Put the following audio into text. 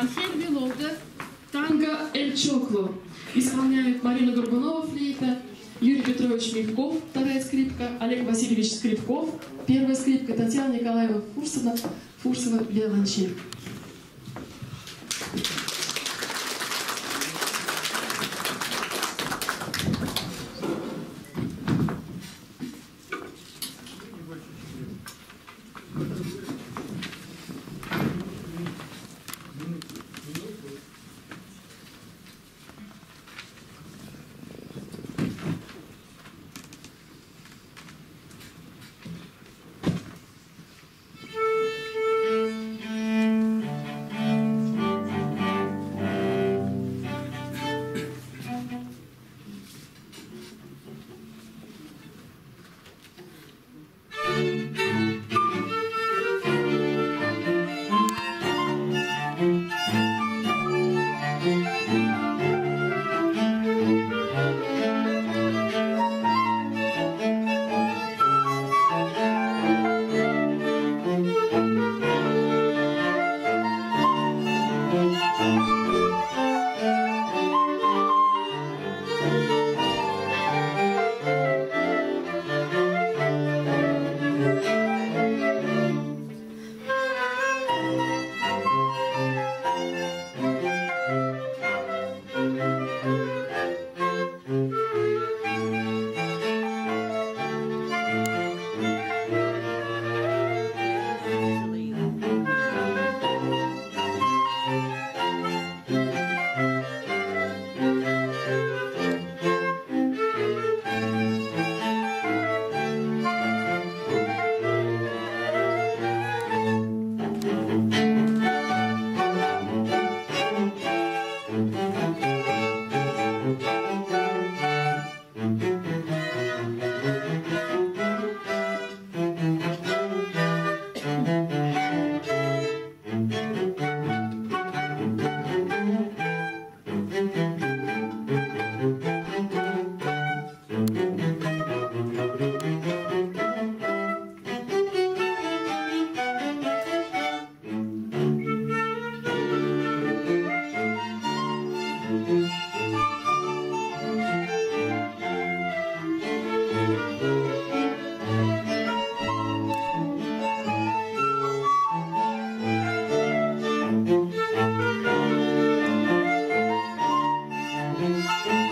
Анхель Вилолда, Танго «Эль Чокло» исполняют Марина Горбунова флейта, Юрий Петрович Мягков, вторая скрипка, Олег Васильевич Скрипков, первая скрипка, Татьяна Николаева Фурсова, Фурсова виолончель. Música